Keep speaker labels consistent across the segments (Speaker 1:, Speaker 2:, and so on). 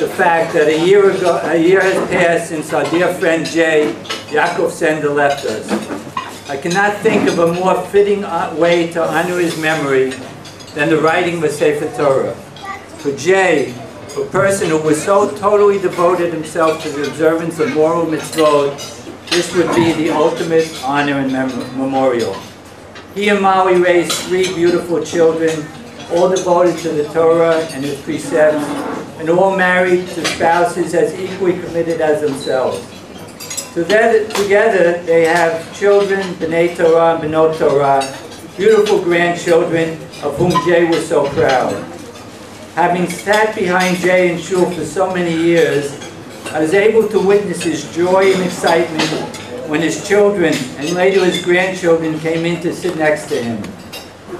Speaker 1: the fact that a year ago, a year has passed since our dear friend Jay Yaakov Sender left us. I cannot think of a more fitting uh, way to honor his memory than the writing of a Sefer Torah. For Jay, a person who was so totally devoted himself to the observance of moral mitzvot, this would be the ultimate honor and mem memorial. He and Maui raised three beautiful children, all devoted to the Torah and its precepts, and all married to spouses as equally committed as themselves. Together, together they have children, B'nai Torah and B'not Torah, beautiful grandchildren of whom Jay was so proud. Having sat behind Jay in Shul for so many years, I was able to witness his joy and excitement when his children and later his grandchildren came in to sit next to him.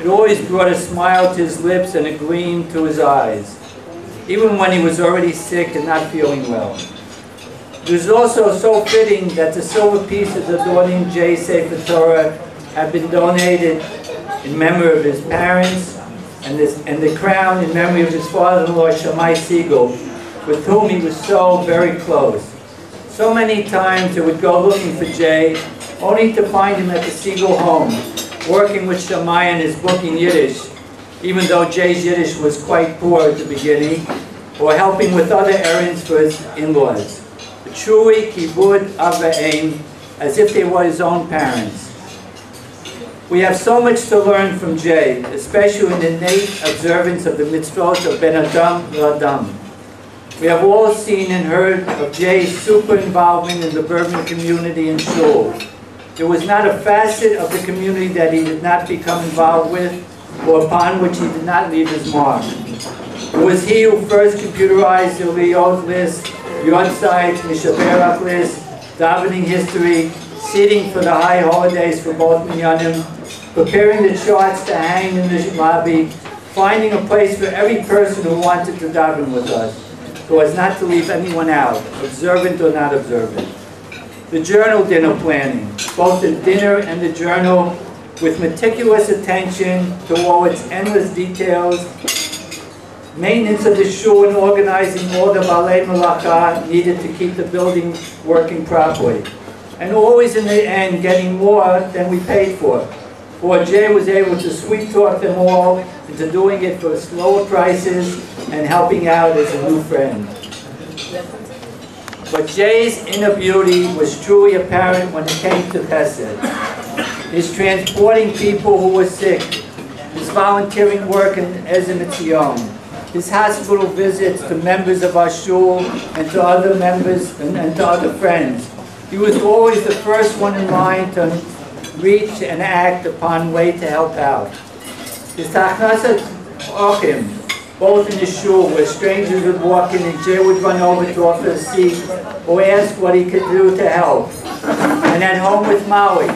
Speaker 1: It always brought a smile to his lips and a gleam to his eyes, even when he was already sick and not feeling well. It was also so fitting that the silver pieces adorning Jay's Sefer Torah have been donated in memory of his parents and, this, and the crown in memory of his father-in-law, Shammai Siegel, with whom he was so very close. So many times he would go looking for Jay, only to find him at the Siegel home, working with Shammai and his book in Yiddish, even though Jay's Yiddish was quite poor at the beginning, or helping with other errands for his in-laws. Truly kibud av va'em, as if they were his own parents. We have so much to learn from Jay, especially in the innate observance of the mitzvot of Ben Adam L'Adam. We have all seen and heard of Jay's super involvement in the Bergman community in Shul. There was not a facet of the community that he did not become involved with or upon which he did not leave his mark. It was he who first computerized the Aliyot list, Yortzeit, Mishaberach list, davening history, seating for the high holidays for both minyanim, preparing the charts to hang in the lobby, finding a place for every person who wanted to daven with us, so as not to leave anyone out, observant or not observant. The journal dinner planning, both the dinner and the journal, with meticulous attention to all its endless details, maintenance of the shul and organizing all the ba'alei melacha needed to keep the building working properly. And always in the end getting more than we paid for. For Jay was able to sweet talk them all into doing it for slower prices and helping out as a new friend. But Jay's inner beauty was truly apparent when it came to Pesach. His transporting people who were sick, his volunteering work in Ezer Mizion, his hospital visits to members of our shul and to other members and, and to other friends. He was always the first one in line to reach and act upon way to help out. His hachnasat orchim, both in the shul, where strangers would walk in and Jay would run over to offer a seat or ask what he could do to help. And at home with Maui,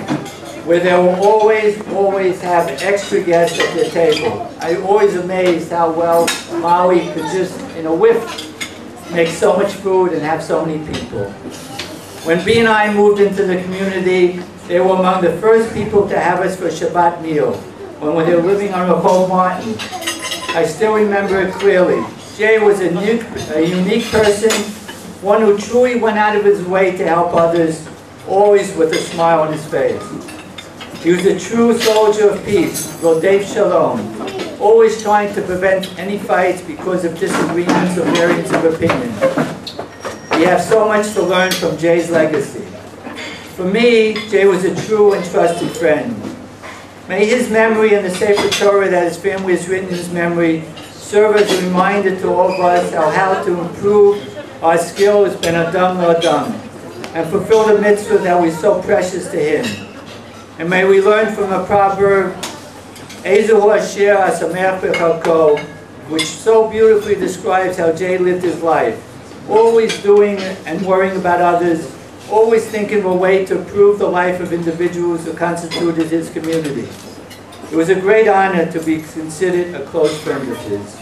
Speaker 1: where they will always, always have extra guests at their table. I'm always amazed how well Maui could just, in a whiff, make so much food and have so many people. When B and I moved into the community, they were among the first people to have us for Shabbat meal, when we were living on Rehov Martin. I still remember it clearly. Jay was a, new, a unique person, one who truly went out of his way to help others, always with a smile on his face. He was a true soldier of peace, Rodef Shalom, always trying to prevent any fights because of disagreements or variance of opinion. We have so much to learn from Jay's legacy. For me, Jay was a true and trusted friend. May his memory and the sacred Torah that his family has written in his memory serve as a reminder to all of us how, how to improve our skills ben adam adam and fulfill the mitzvah that was so precious to him. And may we learn from the proverb, which so beautifully describes how Jay lived his life. Always doing and worrying about others, always thinking of a way to improve the life of individuals who constituted his community. It was a great honor to be considered a close friend of his.